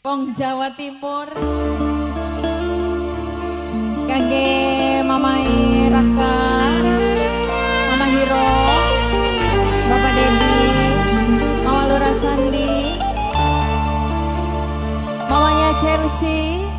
Wong Jawa Timur. Kage Mamai Raka Mama Hiro. Bapak Dedi Mama Lura Sandi Mamanya Chelsea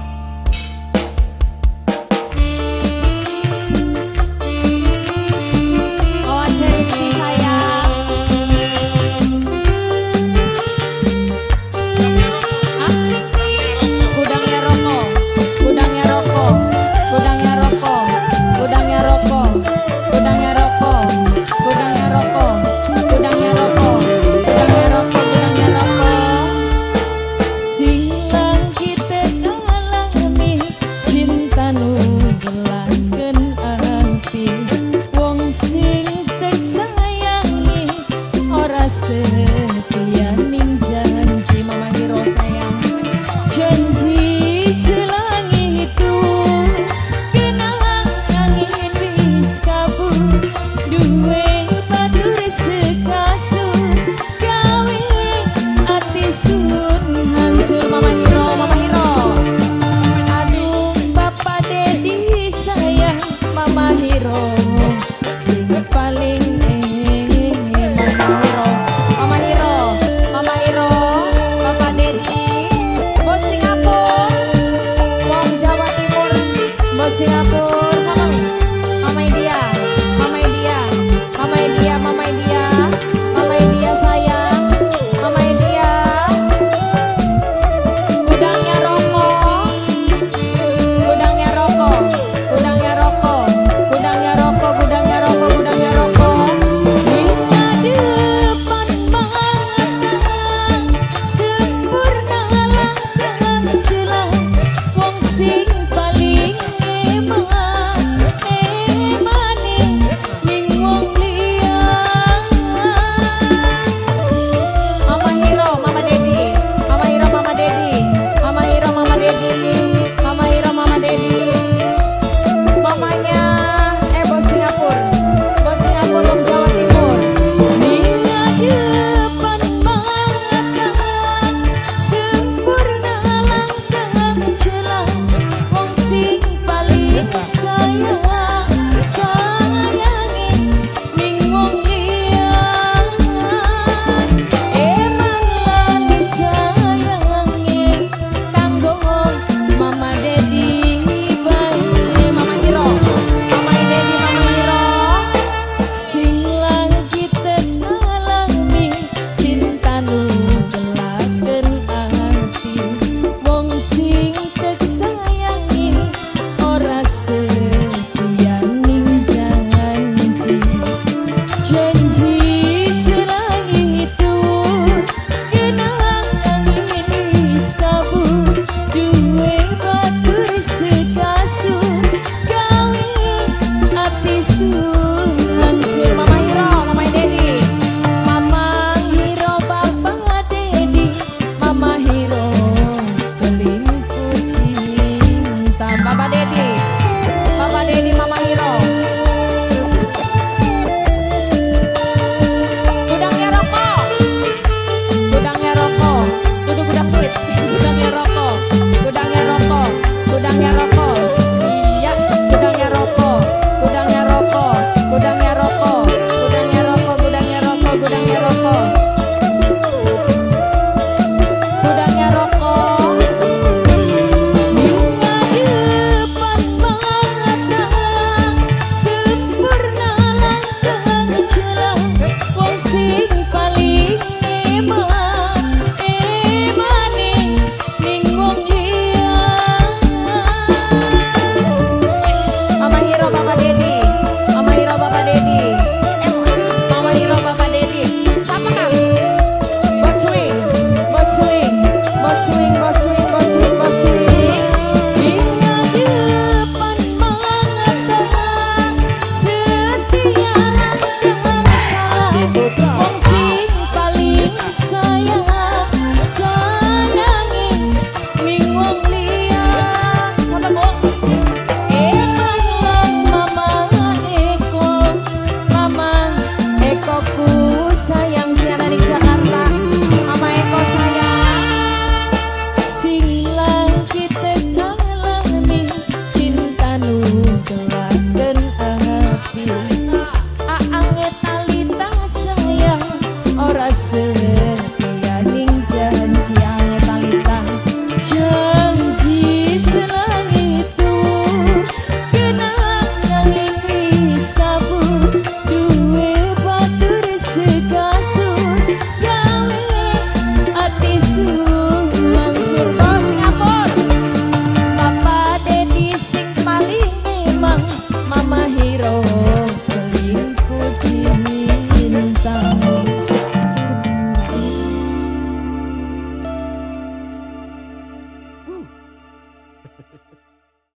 você. sea por